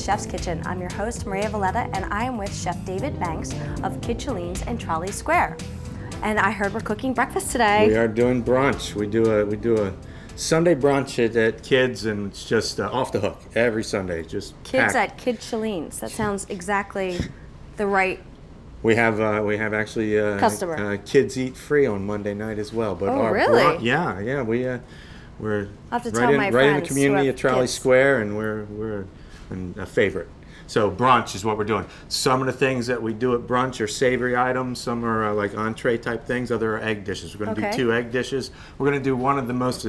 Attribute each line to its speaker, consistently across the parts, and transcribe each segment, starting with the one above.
Speaker 1: Welcome to the Chef's Kitchen. I'm your host, Maria Valletta, and I am with Chef David Banks of Kid Sheleen's in Trolley Square. And I heard we're cooking breakfast today.
Speaker 2: We are doing brunch. We do a we do a Sunday brunch at, at Kids, and it's just uh, off the hook every Sunday. Just
Speaker 1: Kids
Speaker 2: packed.
Speaker 1: at Kid Sheleen's. That sounds exactly the right.
Speaker 2: We have uh, we have actually uh,
Speaker 1: Customer.
Speaker 2: Uh, kids eat free on Monday night as well. But
Speaker 1: Oh,
Speaker 2: our
Speaker 1: really?
Speaker 2: yeah, yeah. We uh, we're
Speaker 1: I'll have to
Speaker 2: right in right in the community of Trolley
Speaker 1: kids.
Speaker 2: Square, and we're we're an- a favorite. So brunch is what we're doing. Some of the things that we do at brunch are savory items. Some are uh, like entree type things. Other are egg dishes. We're going to
Speaker 1: Okay.
Speaker 2: do two egg dishes. We're going to do one of the most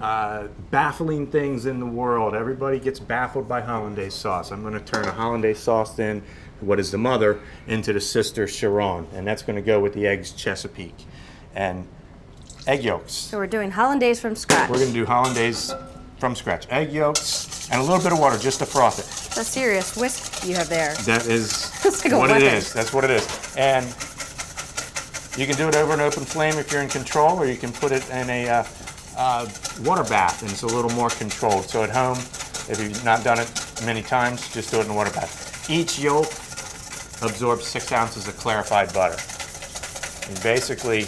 Speaker 2: uh, baffling things in the world. Everybody gets baffled by hollandaise sauce. I'm going to turn a hollandaise sauce in, what is the mother, into the sister Choron, and that's going to go with the eggs Chesapeake, and egg yolks.
Speaker 1: So we're doing hollandaise from scratch.
Speaker 2: We're going to do hollandaise from scratch. Egg yolks and a little bit of water just to froth it.
Speaker 1: It's a serious whisk you have there.
Speaker 2: That is
Speaker 1: like
Speaker 2: what it is. That's what it is. And you can do it over an open flame if you're in control, or you can put it in a uh, uh, water bath, and it's a little more controlled. So at home, if you've not done it many times, just do it in a water bath. Each yolk absorbs six ounces of clarified butter. And basically,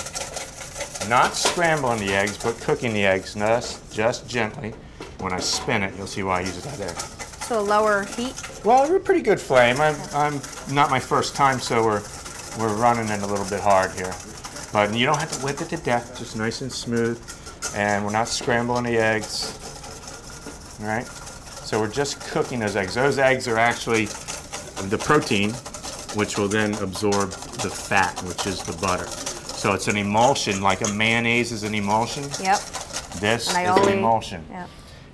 Speaker 2: not scrambling the eggs, but cooking the eggs just, just gently. When I spin it, you'll see why I use it that there.
Speaker 1: So lower heat.
Speaker 2: Well, we're a pretty good flame. I'm, I'm not my first time, so we're we're running it a little bit hard here. But you don't have to whip it to death, just nice and smooth. And we're not scrambling the eggs. All right? So we're just cooking those eggs. Those eggs are actually the protein, which will then absorb the fat, which is the butter. So it's an emulsion, like a mayonnaise is an emulsion.
Speaker 1: Yep.
Speaker 2: This is
Speaker 1: only.
Speaker 2: an emulsion.
Speaker 1: Yep.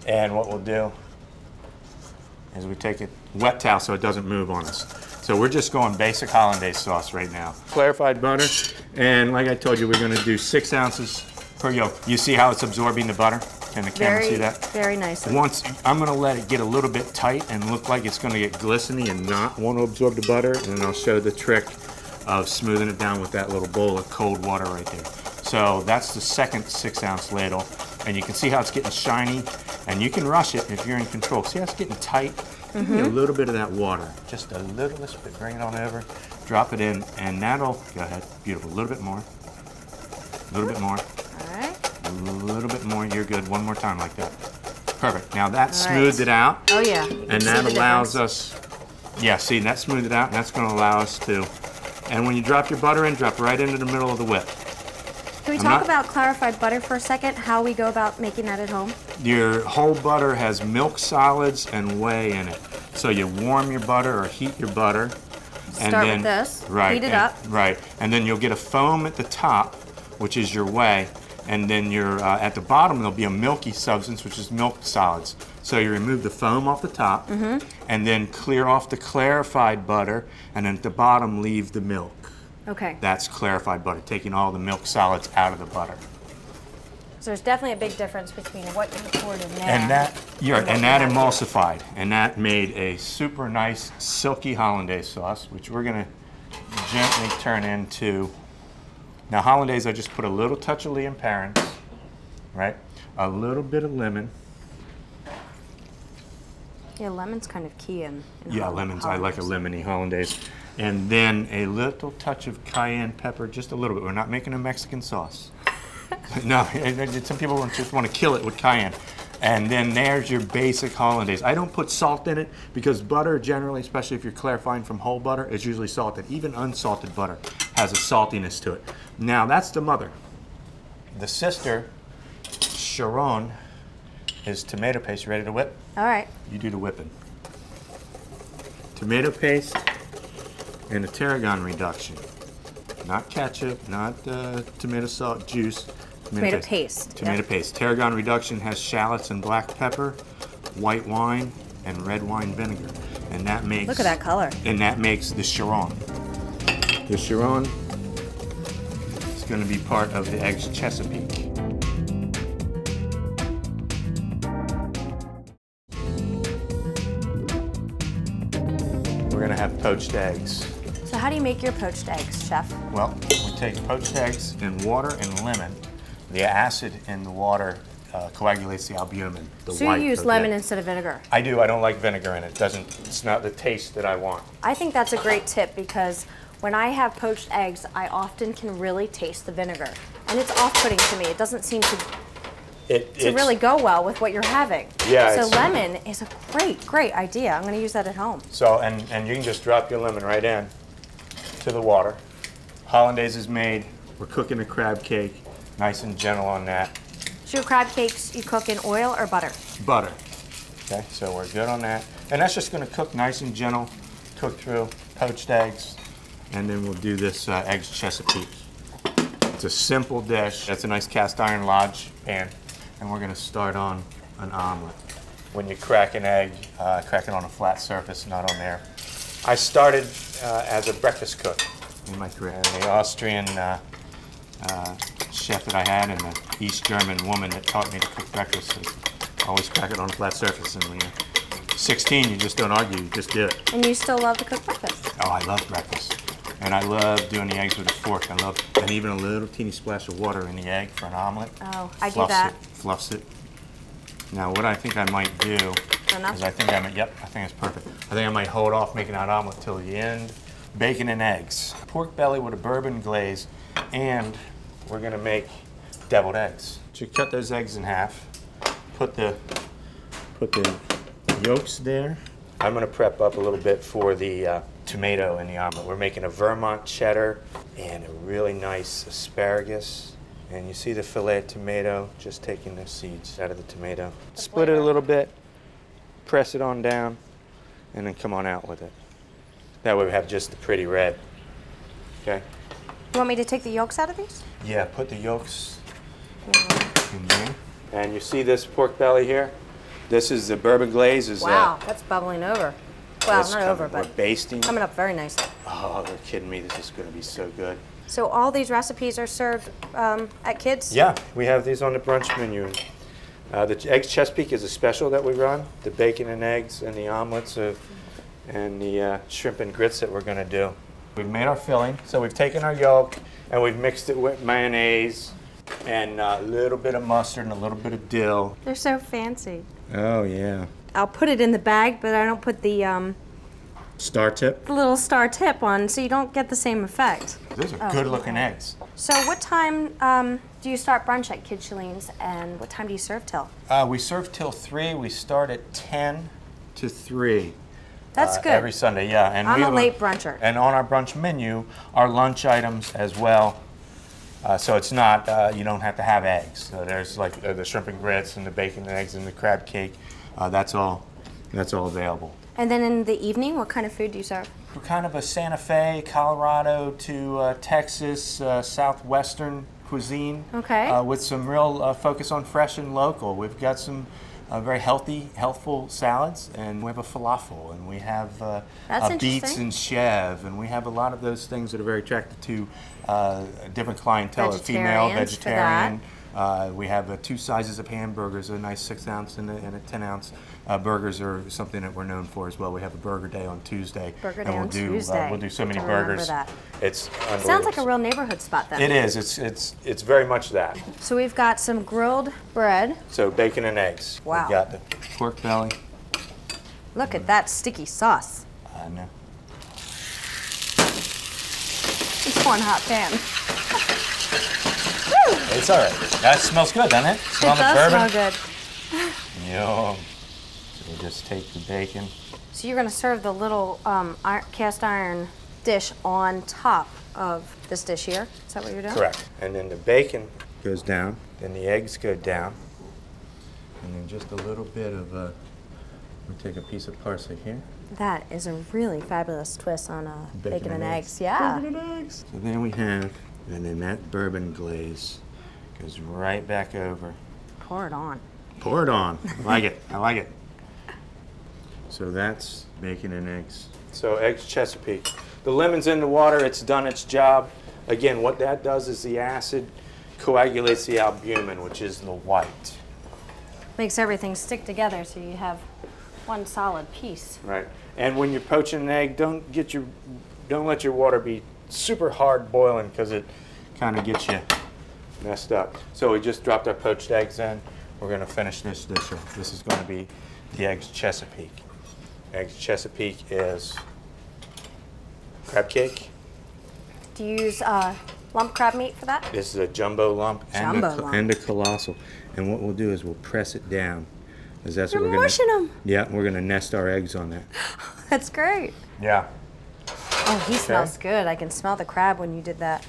Speaker 2: And what we'll do is we take a wet towel so it doesn't move on us. So we're just going basic hollandaise sauce right now. Clarified butter, and like I told you, we're gonna do six ounces per yolk. You see how it's absorbing the butter? Can the camera
Speaker 1: Very,
Speaker 2: see that?
Speaker 1: very nicely.
Speaker 2: Once, I'm gonna let it get a little bit tight and look like it's gonna get glistening and not want to absorb the butter, and then I'll show the trick of smoothing it down with that little bowl of cold water right there. So that's the second six ounce ladle, and you can see how it's getting shiny, and you can rush it if you're in control. See how it's getting tight? Give me a little bit of that water, just a little, bit, bring it on over, drop it in, and that'll, go ahead, beautiful, a little bit more, a little bit more,
Speaker 1: All right.
Speaker 2: a little bit more, you're good, one more time like that. Perfect, now that
Speaker 1: right.
Speaker 2: smoothed it out,
Speaker 1: Oh yeah.
Speaker 2: and that allows us, yeah, see, that smoothed it out, and that's gonna allow us to, and when you drop your butter in, drop right into the middle of the whip.
Speaker 1: Can we
Speaker 2: I'm
Speaker 1: talk
Speaker 2: not-
Speaker 1: about clarified butter for a second? How we go about making that at home?
Speaker 2: Your whole butter has milk solids and whey in it. So you warm your butter or heat your butter. and
Speaker 1: Start with
Speaker 2: then,
Speaker 1: this,
Speaker 2: Right.
Speaker 1: heat it
Speaker 2: and-
Speaker 1: up.
Speaker 2: Right. And then you'll get a foam at the top, which is your whey. And then your uh, at the bottom there'll be a milky substance, which is milk solids. So you remove the foam off the top,
Speaker 1: Mm-hmm.
Speaker 2: and then clear off the clarified butter, and then at the bottom leave the milk.
Speaker 1: Okay.
Speaker 2: That's clarified butter, taking all the milk solids out of the butter.
Speaker 1: So there's definitely a big difference between what you poured in there.
Speaker 2: And that, yeah,
Speaker 1: and
Speaker 2: and that emulsified, and that made a super nice silky hollandaise sauce, which we're gonna gently turn into. Now hollandaise, I just put a little touch of Liam Parents, right? A little bit of lemon.
Speaker 1: Yeah, lemon's kind of key in. in
Speaker 2: Yeah, lemons. I like a lemony hollandaise. And then a little touch of cayenne pepper, just a little bit. We're not making a Mexican sauce. no, some people just want to kill it with cayenne. And then there's your basic hollandaise. I don't put salt in it because butter generally, especially if you're clarifying from whole butter, is usually salted. Even unsalted butter has a saltiness to it. Now that's the mother. The sister, Choron, is tomato paste. You ready to whip?
Speaker 1: All right.
Speaker 2: You do the whipping. Tomato paste and a tarragon reduction. Not ketchup, not uh, tomato salt juice.
Speaker 1: Tomato paste,
Speaker 2: Tomato
Speaker 1: yep.
Speaker 2: paste. Tarragon reduction has shallots and black pepper, white wine, and red wine vinegar. And that makes
Speaker 1: Look at that color.
Speaker 2: and that makes the Choron. The Choron is going to be part of the eggs Chesapeake. We're going to have poached eggs.
Speaker 1: How do you make your poached eggs, chef?
Speaker 2: Well, we take poached eggs in water and lemon. The acid in the water uh, coagulates the albumin. The
Speaker 1: So
Speaker 2: white
Speaker 1: you use lemon
Speaker 2: egg.
Speaker 1: instead of vinegar.
Speaker 2: I do. I don't like vinegar in it. Doesn't. It's not the taste that I want.
Speaker 1: I think that's a great tip because when I have poached eggs, I often can really taste the vinegar. And it's off-putting to me. It doesn't seem to,
Speaker 2: It,
Speaker 1: to really go well with what you're having.
Speaker 2: Yeah,
Speaker 1: So lemon is a great, great idea. I'm going to use that at home.
Speaker 2: So, and, and you can just drop your lemon right in to the water. Hollandaise is made. We're cooking the crab cake, nice and gentle on that.
Speaker 1: So your crab cakes you cook in oil or butter?
Speaker 2: Butter. Okay, so we're good on that. And that's just gonna cook nice and gentle, cook through poached eggs, and then we'll do this uh, eggs Chesapeake. It's a simple dish. That's a nice cast iron lodge pan, and we're gonna start on an omelet. When you crack an egg, uh, crack it on a flat surface, not on there. I started uh, as a breakfast cook in my career. The Austrian uh, uh, chef that I had and the East German woman that taught me to cook breakfast said, always crack it on a flat surface. And when you're 16, you just don't argue, you just do it.
Speaker 1: And you still love to cook breakfast?
Speaker 2: Oh, I love breakfast. And I love doing the eggs with a fork. I love, and even a little teeny splash of water in the egg for an omelet.
Speaker 1: Oh, I do
Speaker 2: Fluffs
Speaker 1: that.
Speaker 2: It, fluffs it. Now, what I think I might do
Speaker 1: Enough?
Speaker 2: I think I might, yep, I think it's perfect. I think I might hold off making that omelet till the end. Bacon and eggs. Pork belly with a bourbon glaze, and we're gonna make deviled eggs. So you cut those eggs in half, put the, put the yolks there. I'm gonna prep up a little bit for the uh, tomato in the omelet. We're making a Vermont cheddar and a really nice asparagus. And you see the fillet of tomato, just taking the seeds out of the tomato. Split it a little bit, press it on down, and then come on out with it. That way we have just the pretty red. Okay?
Speaker 1: You want me to take the yolks out of these?
Speaker 2: Yeah, put the yolks in there. And you see this pork belly here? This is the bourbon glaze. Is
Speaker 1: Wow,
Speaker 2: uh,
Speaker 1: that's bubbling over. Well, not over,
Speaker 2: We're basting.
Speaker 1: coming up very nicely.
Speaker 2: Oh, they're kidding me. This is going to be so good.
Speaker 1: So all these recipes are served um, at kids?
Speaker 2: Yeah, we have these on the brunch menu. Uh, the eggs Chesapeake is a special that we run. The bacon and eggs and the omelets of, and the uh, shrimp and grits that we're going to do. We've made our filling. So we've taken our yolk and we've mixed it with mayonnaise and a little bit of mustard and a little bit of dill.
Speaker 1: They're so fancy.
Speaker 2: Oh, yeah.
Speaker 1: I'll put it in the bag, but I don't put the, um,
Speaker 2: Star tip.
Speaker 1: the little star tip on so you don't get the same effect.
Speaker 2: Those are good looking eggs.
Speaker 1: So what time um, do you start brunch at Kid Sheleen's and what time do you serve till?
Speaker 2: Uh, we serve till 3. We start at 10 to 3.
Speaker 1: That's
Speaker 2: uh,
Speaker 1: good.
Speaker 2: Every Sunday, yeah. And
Speaker 1: I'm
Speaker 2: we
Speaker 1: a late bruncher.
Speaker 2: And on our brunch menu are lunch items as well. Uh, so it's not, uh, you don't have to have eggs. So there's like uh, the shrimp and grits and the bacon and eggs and the crab cake. Uh, that's all, that's all available.
Speaker 1: And then in the evening, what kind of food do you serve?
Speaker 2: We're kind of a Santa Fe, Colorado to uh, Texas, uh, southwestern cuisine.
Speaker 1: Okay.
Speaker 2: Uh, with some real uh, focus on fresh and local. We've got some uh, very healthy, healthful salads, and we have a falafel, and we have uh, uh, beets and chev, and we have a lot of those things that are very attractive to uh, a different clientele, female,
Speaker 1: Vegetarians for that.
Speaker 2: vegetarian. Uh, we have uh, two sizes of hamburgers, a nice six ounce and a, and a 10 ounce. Uh, burgers are something that we're known for as well. We have a burger day on Tuesday.
Speaker 1: Burger
Speaker 2: and
Speaker 1: day
Speaker 2: we'll
Speaker 1: on
Speaker 2: do, Uh, we'll do so many burgers.
Speaker 1: that.
Speaker 2: It's unbelievable.
Speaker 1: Sounds like a real neighborhood spot then.
Speaker 2: It is. It's, it's, it's very much that.
Speaker 1: So we've got some grilled bread.
Speaker 2: So bacon and eggs.
Speaker 1: Wow.
Speaker 2: We've got the pork belly.
Speaker 1: Look at that sticky sauce.
Speaker 2: I know.
Speaker 1: It's one hot pan.
Speaker 2: It's all right. That smells good, doesn't it?
Speaker 1: It
Speaker 2: Smell the
Speaker 1: does smell good.
Speaker 2: Yum. So we'll just take the bacon.
Speaker 1: So you're gonna serve the little um, ir- cast iron dish on top of this dish here. Is that what you're doing?
Speaker 2: Correct. And then the bacon goes down. Then the eggs go down. And then just a little bit of, uh, we'll take a piece of parsley here.
Speaker 1: That is a really fabulous twist on a bacon, and eggs. Yeah.
Speaker 2: Bacon and eggs. So then we have, and then that bourbon glaze goes right back over.
Speaker 1: Pour it on.
Speaker 2: Pour it on. I like it. I like it. So that's bacon and eggs. So eggs Chesapeake. The lemon's in the water. It's done its job. Again, what that does is the acid coagulates the albumin, which is the white.
Speaker 1: Makes everything stick together so you have one solid piece.
Speaker 2: Right. And when you're poaching an egg, don't get your, don't let your water be super hard boiling because it kind of gets you messed up. So we just dropped our poached eggs in. we're going to finish this dish. This is going to be the eggs Chesapeake. Eggs Chesapeake is crab cake.
Speaker 1: Do you use uh, lump crab meat for that?
Speaker 2: This is a jumbo lump and,
Speaker 1: Jumbo
Speaker 2: a,
Speaker 1: lump.
Speaker 2: and a colossal. And what we'll do is we'll press it down. Because that's
Speaker 1: You're
Speaker 2: what we're
Speaker 1: mushing
Speaker 2: gonna.
Speaker 1: 'em.
Speaker 2: Yeah, we're gonna nest our eggs on that.
Speaker 1: That's great.
Speaker 2: Yeah.
Speaker 1: Oh, he smells good. I can smell the crab when you did that.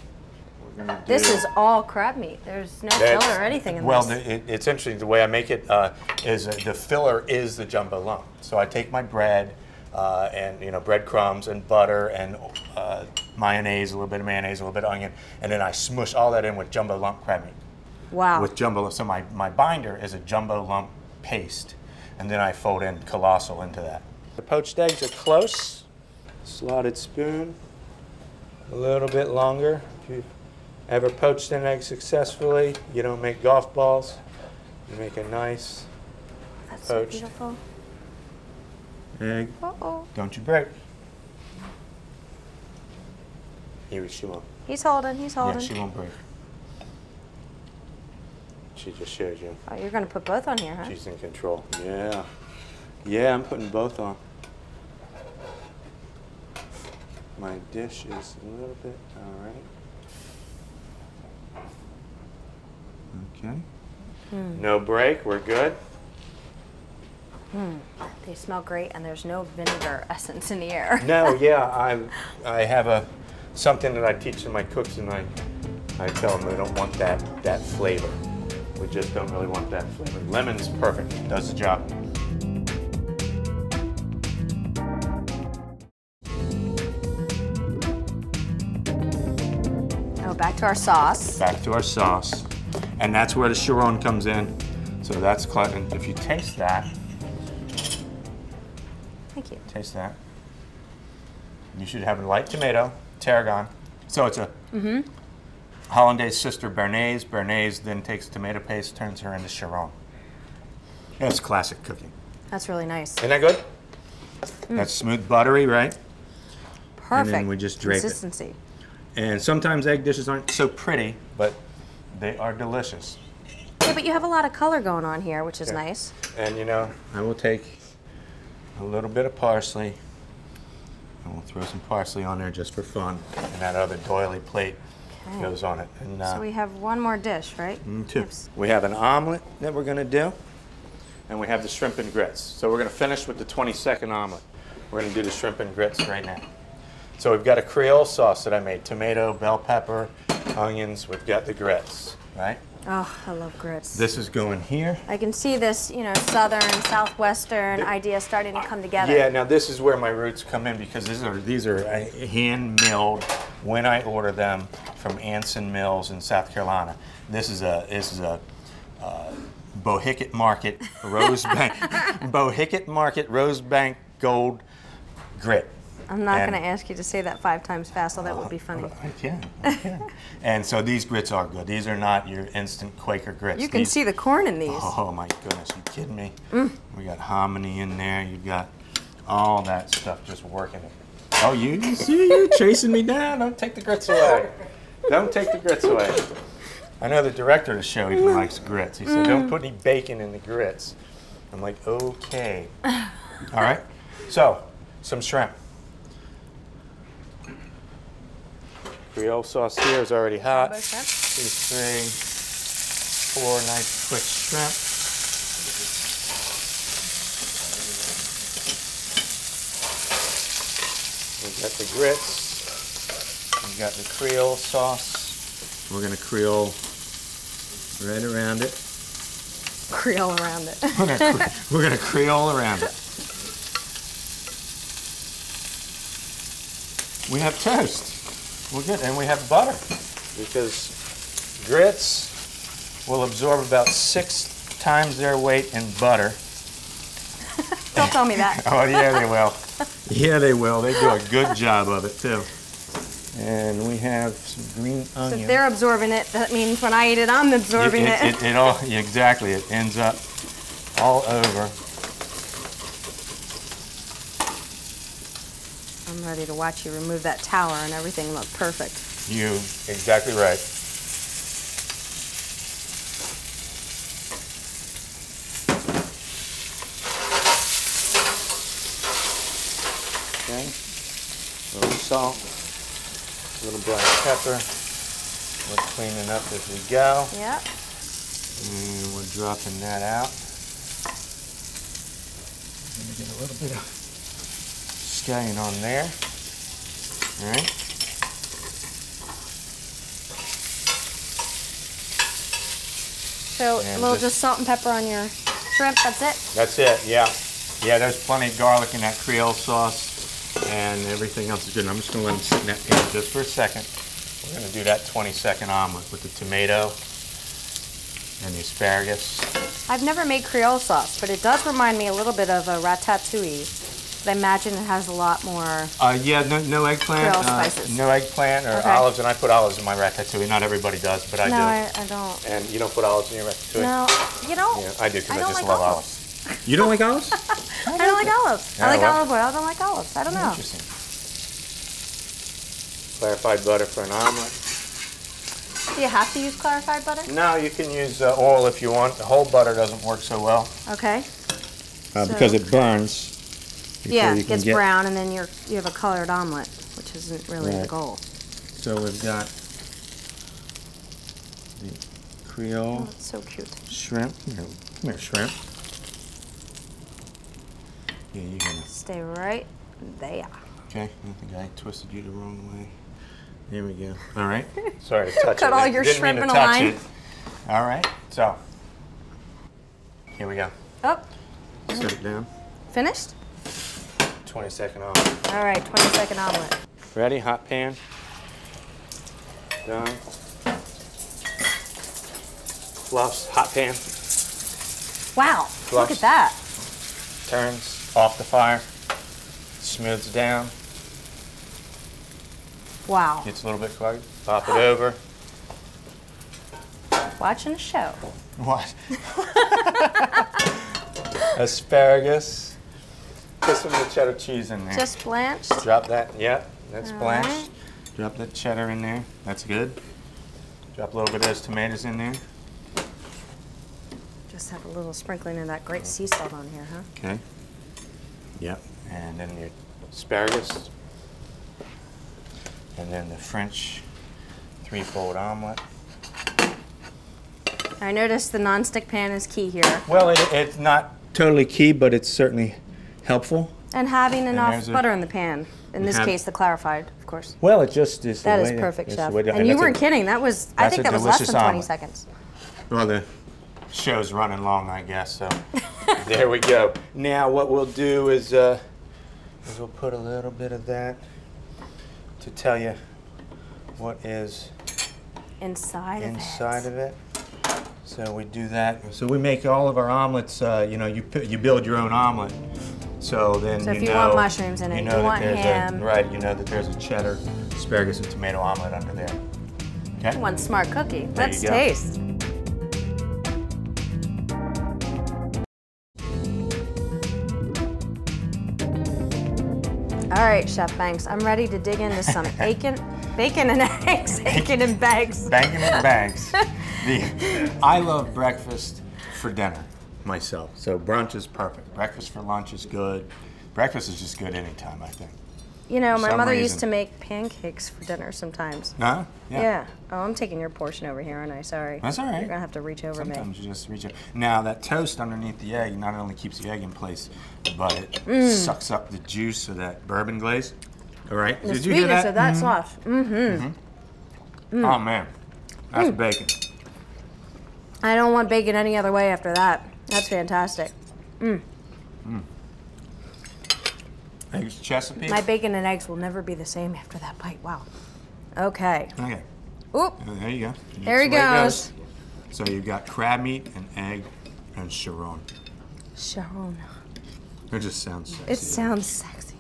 Speaker 2: We're gonna
Speaker 1: This is all crab meat. There's no
Speaker 2: That's-
Speaker 1: filler or anything in
Speaker 2: well,
Speaker 1: this.
Speaker 2: the- it, it's interesting. The way I make it uh, is uh, the filler is the jumbo lump. So I take my bread uh, and you know breadcrumbs and butter and uh, mayonnaise, a little bit of mayonnaise, a little bit of onion, and then I smush all that in with jumbo lump crab meat.
Speaker 1: wow.
Speaker 2: With jumbo, so my, my binder is a jumbo lump paste, and then I fold in colossal into that. The poached eggs are close. Slotted spoon, a little bit longer. Ever poached an egg successfully, you don't make golf balls. You make a nice
Speaker 1: That's so
Speaker 2: poached.
Speaker 1: beautiful.
Speaker 2: egg.
Speaker 1: Uh-oh.
Speaker 2: Don't you break. Here she won't.
Speaker 1: He's holding. He's holding.
Speaker 2: Yeah, she won't break. She just showed you.
Speaker 1: Oh, you're going to put both on here, huh?
Speaker 2: She's in control. Yeah. Yeah, I'm putting both on. My dish is a little bit, all right. Okay.
Speaker 1: Hmm.
Speaker 2: No break, we're good.
Speaker 1: They smell great, and there's no vinegar essence in the air.
Speaker 2: No, yeah, I, I have a, something that I teach to my cooks and I, I tell them they don't want that, that flavor. We just don't really want that flavor. Lemon's perfect, does the job.
Speaker 1: Oh, back to our sauce.
Speaker 2: back to our sauce. And that's where the Choron comes in. So that's, and if you taste that,
Speaker 1: Thank you.
Speaker 2: taste that, you should have a light tomato, tarragon. So it's a mm-hmm. hollandaise sister Béarnaise. Béarnaise then takes tomato paste, turns her into Choron. That's classic cooking.
Speaker 1: That's really nice.
Speaker 2: Isn't that good? Mm. That's smooth, buttery, right?
Speaker 1: Perfect.
Speaker 2: we just drape it.
Speaker 1: Consistency.
Speaker 2: And sometimes egg dishes aren't so pretty, but they are delicious.
Speaker 1: Yeah, but you have a lot of color going on here, which is
Speaker 2: Yeah.
Speaker 1: nice.
Speaker 2: And you know, I will take a little bit of parsley. And we'll throw some parsley on there just for fun. And that other doily plate
Speaker 1: Okay.
Speaker 2: goes on it. And uh,
Speaker 1: So we have one more dish, right?
Speaker 2: mm, two.
Speaker 1: Oops.
Speaker 2: We have an omelet that we're gonna do. And we have the shrimp and grits. So we're gonna finish with the 20 second omelet. We're gonna do the shrimp and grits right now. So we've got a Creole sauce that I made. Tomato, bell pepper, onions. We've got the grits, right?
Speaker 1: Oh, I love grits.
Speaker 2: This is going here.
Speaker 1: I can see this, you know, southern, southwestern idea starting to come together.
Speaker 2: Yeah, now this is where my roots come in because these are these are uh, hand milled when I order them from Anson Mills in South Carolina. This is a this is a uh, Bohicket Market Rosebank Bohicket Market Rosebank Gold Grit.
Speaker 1: I'm not going to ask you to say that five times fast, so that would be funny.
Speaker 2: I can, I can. and so these grits are good. These are not your instant Quaker grits.
Speaker 1: You can
Speaker 2: These-
Speaker 1: see the corn in these.
Speaker 2: Oh my goodness, you kidding me?
Speaker 1: Mm.
Speaker 2: We got hominy in there. You got all that stuff just working. Oh, you, you see you chasing me down? Don't take the grits away. Don't take the grits away. I know the director of the show even likes grits. He said. "Don't put any bacon in the grits." I'm like, "Okay." All right. So, some shrimp. Creole sauce here is already hot. Two, three, four nice quick shrimp. We've got the grits. We've got the Creole sauce. We're gonna Creole right around it.
Speaker 1: Creole around it.
Speaker 2: We're gonna, we're gonna Creole around it. We have toast. We're good, and we have butter because grits will absorb about six times their weight in butter.
Speaker 1: Don't tell me that.
Speaker 2: Oh yeah, they will. Yeah, they will. They do a good job of it too. And we have some green
Speaker 1: So if they're absorbing it, that means when I eat it, I'm absorbing it.
Speaker 2: it, it, it all yeah, exactly. It ends up all over.
Speaker 1: ready to watch you remove that tower and everything looked perfect.
Speaker 2: You exactly right. Okay. A little salt, a little black pepper. We're cleaning up as we go.
Speaker 1: Yep.
Speaker 2: And we're dropping that out. Let me get a little bit of on there. All right.
Speaker 1: So a little
Speaker 2: just-
Speaker 1: just salt and pepper on your shrimp. That's it.
Speaker 2: That's it, yeah. Yeah, there's plenty of garlic in that Creole sauce and everything else is good. I'm just gonna let them sit in that pan just for a second. We're gonna do that 20 second omelet with the tomato and the asparagus.
Speaker 1: I've never made Creole sauce, but it does remind me a little bit of a ratatouille. But I imagine it has a lot more.
Speaker 2: Uh, yeah, no, no eggplant.
Speaker 1: Creole
Speaker 2: uh,
Speaker 1: spices.
Speaker 2: No eggplant or
Speaker 1: Okay.
Speaker 2: olives, and I put olives in my ratatouille. Not everybody does, but I
Speaker 1: no,
Speaker 2: do.
Speaker 1: I, I don't.
Speaker 2: And you don't put olives in your ratatouille?
Speaker 1: No, you don't.
Speaker 2: Yeah, I do because
Speaker 1: I
Speaker 2: I, just
Speaker 1: like
Speaker 2: love
Speaker 1: olives.
Speaker 2: olives. You don't like olives?
Speaker 1: I don't like olives.
Speaker 2: Yeah,
Speaker 1: I like
Speaker 2: well-
Speaker 1: olive oil. I don't like olives. I don't know.
Speaker 2: Interesting. Clarified butter for an omelet.
Speaker 1: Do you have to use clarified butter?
Speaker 2: No, you can use uh, oil if you want. The whole butter doesn't work so well.
Speaker 1: Okay.
Speaker 2: Uh,
Speaker 1: So-
Speaker 2: because it burns.
Speaker 1: Yeah,
Speaker 2: you
Speaker 1: it gets
Speaker 2: get-
Speaker 1: brown, and then you're you have a colored omelet, which isn't really the goal.
Speaker 2: So we've got the Creole
Speaker 1: Oh, so cute.
Speaker 2: shrimp. Come here, come here, shrimp. Yeah, you're gonna.
Speaker 1: Stay right there.
Speaker 2: Okay, I think I twisted you the wrong way. There we go. All right. Sorry to touch it.
Speaker 1: Cut all
Speaker 2: Didn't
Speaker 1: your shrimp in a line.
Speaker 2: it. All right. So here we go.
Speaker 1: Oh,
Speaker 2: Set it down.
Speaker 1: finished?
Speaker 2: 20 second omelet.
Speaker 1: All right, 20 second omelet.
Speaker 2: Ready? Hot pan. Done. Fluffs. Hot pan.
Speaker 1: Wow, look at that.
Speaker 2: Turns off the fire. Smooths down.
Speaker 1: Wow.
Speaker 2: Gets a little bit clogged. Pop it over.
Speaker 1: Watching a show.
Speaker 2: What? Asparagus. Put some of the cheddar cheese in there.
Speaker 1: Just blanched.
Speaker 2: Drop that. Yep, that's
Speaker 1: All
Speaker 2: blanched.
Speaker 1: right.
Speaker 2: Drop that cheddar in there. That's good. Drop a little bit of those tomatoes in there.
Speaker 1: Just have a little sprinkling of that great sea salt on here, huh?
Speaker 2: Okay. Yep. And then your asparagus. And then the French three-fold omelet.
Speaker 1: I noticed the nonstick pan is key here.
Speaker 2: Well, it, it's not totally key, but it's certainly helpful.
Speaker 1: And having enough
Speaker 2: there's a-
Speaker 1: butter in the pan. In this
Speaker 2: have-
Speaker 1: case, the clarified, of course.
Speaker 2: Well, it just is.
Speaker 1: That
Speaker 2: the
Speaker 1: is perfect, chef.
Speaker 2: way to-
Speaker 1: And you weren't kidding. That was, I think that was less
Speaker 2: delicious
Speaker 1: than 20
Speaker 2: omelet.
Speaker 1: seconds.
Speaker 2: Well, the show's running long, I guess. So there we go. Now, what we'll do is, uh, is we'll put a little bit of that to tell you what is
Speaker 1: Inside,
Speaker 2: inside
Speaker 1: of it.
Speaker 2: of it. So we do that. So we make all of our omelets. Uh, you know, you you build your own omelet. So then
Speaker 1: So
Speaker 2: you
Speaker 1: if you
Speaker 2: know,
Speaker 1: want mushrooms in it,
Speaker 2: you
Speaker 1: you
Speaker 2: know that
Speaker 1: want
Speaker 2: there's
Speaker 1: ham.
Speaker 2: a right. You know that there's a cheddar, asparagus, and tomato omelet under there. Okay.
Speaker 1: One smart cookie.
Speaker 2: There
Speaker 1: Let's taste. All right, Chef Banks, I'm ready to dig into some bacon, bacon and eggs, bacon and bags.
Speaker 2: Banging and bags. the, I love breakfast for dinner myself. So brunch is perfect. Breakfast for lunch is good. Breakfast is just good anytime, I think.
Speaker 1: You know, my mother
Speaker 2: reason.
Speaker 1: used to make pancakes for dinner sometimes.
Speaker 2: No?
Speaker 1: Yeah. Oh, I'm taking your portion over here, aren't I? Sorry.
Speaker 2: That's all right.
Speaker 1: You're gonna have to reach over me.
Speaker 2: Sometimes you just reach out. Now that toast underneath the egg not only keeps the egg in place, but it
Speaker 1: Mm.
Speaker 2: sucks up the juice of that bourbon glaze. All right.
Speaker 1: The
Speaker 2: Did you hear
Speaker 1: sweetness
Speaker 2: that?
Speaker 1: of that sauce. Mm-hmm.
Speaker 2: Oh man, that's
Speaker 1: Mm.
Speaker 2: bacon.
Speaker 1: I don't want bacon any other way after that. That's fantastic.
Speaker 2: Eggs Chesapeake.
Speaker 1: My bacon and eggs will never be the same after that bite. Wow. Okay.
Speaker 2: okay.
Speaker 1: Oop.
Speaker 2: Uh, There you go.
Speaker 1: There he
Speaker 2: That's the way it
Speaker 1: goes.
Speaker 2: So you've got crab meat and egg and Choron.
Speaker 1: Sharon.
Speaker 2: It just sounds sexy.
Speaker 1: It sounds sexy.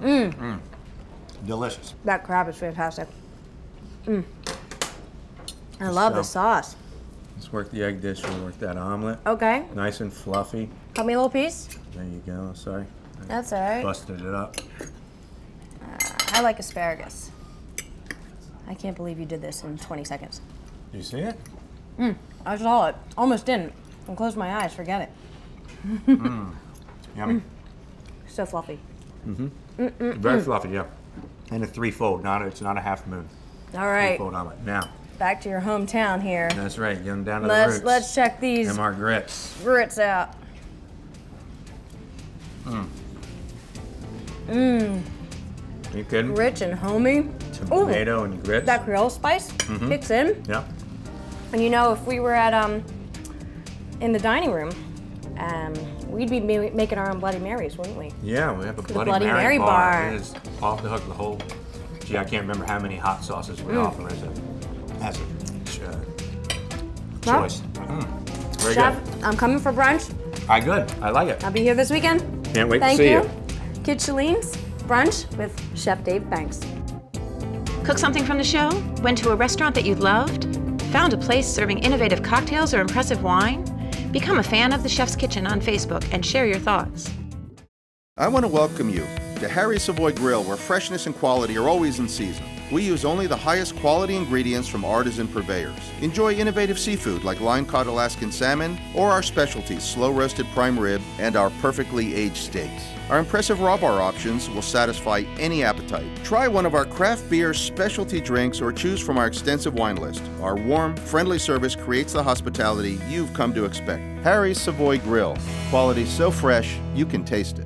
Speaker 1: Mmm. Mm.
Speaker 2: delicious.
Speaker 1: That crab is fantastic. Mm. I love the sauce.
Speaker 2: Let's work the egg dish. We'll work that omelet.
Speaker 1: Okay.
Speaker 2: Nice and fluffy.
Speaker 1: Cut me a little piece.
Speaker 2: There you go. Sorry.
Speaker 1: That's all right.
Speaker 2: Busted it up.
Speaker 1: I like asparagus. I can't believe you did this in 20 seconds.
Speaker 2: You see it?
Speaker 1: I saw it. Almost didn't. I closed my eyes. Forget it.
Speaker 2: mm, Yummy.
Speaker 1: So fluffy. Mm.
Speaker 2: Very fluffy, yeah. And a three-fold, not a, it's not a half moon.
Speaker 1: All right,
Speaker 2: Three-fold omelet. Now,
Speaker 1: back to your hometown here.
Speaker 2: that's right. Getting down to the
Speaker 1: Let's
Speaker 2: roots.
Speaker 1: let's check these
Speaker 2: are grits.
Speaker 1: grits out. Mm. Mmm.
Speaker 2: You kidding?
Speaker 1: Rich and homey. Ooh,
Speaker 2: Tomato and grits.
Speaker 1: that Creole spice
Speaker 2: Mm-hmm.
Speaker 1: kicks in.
Speaker 2: yeah.
Speaker 1: And you know, if we were at um in the dining room, um, we'd be making our own Bloody Marys, wouldn't we?
Speaker 2: Yeah, we have a Bloody,
Speaker 1: Bloody Mary
Speaker 2: bar.
Speaker 1: bar.
Speaker 2: It is off the hook. The whole. Gee, I can't remember how many hot sauces we
Speaker 1: Mm.
Speaker 2: offer as a as a uh,
Speaker 1: Well,
Speaker 2: choice. Mm. Very
Speaker 1: Chef,
Speaker 2: good.
Speaker 1: I'm coming for brunch.
Speaker 2: I good. I like it.
Speaker 1: I'll be here this weekend.
Speaker 2: Can't wait
Speaker 1: Thank
Speaker 2: to see
Speaker 1: you.
Speaker 2: you.
Speaker 1: Kid Sheleen's brunch with Chef Dave Banks.
Speaker 3: Cook something from the show? Went to a restaurant that you loved? Found a place serving innovative cocktails or impressive wine? Become a fan of the Chef's Kitchen on Facebook and share your thoughts.
Speaker 4: I want to welcome you to Harry's Savoy Grill, where freshness and quality are always in season. We use only the highest quality ingredients from artisan purveyors. Enjoy innovative seafood like line caught Alaskan salmon, or our specialties, slow roasted prime rib, and our perfectly aged steaks. Our impressive raw bar options will satisfy any appetite. Try one of our craft beer specialty drinks or choose from our extensive wine list. Our warm, friendly service creates the hospitality you've come to expect. Harry's Savoy Grill. Quality so fresh, you can taste it.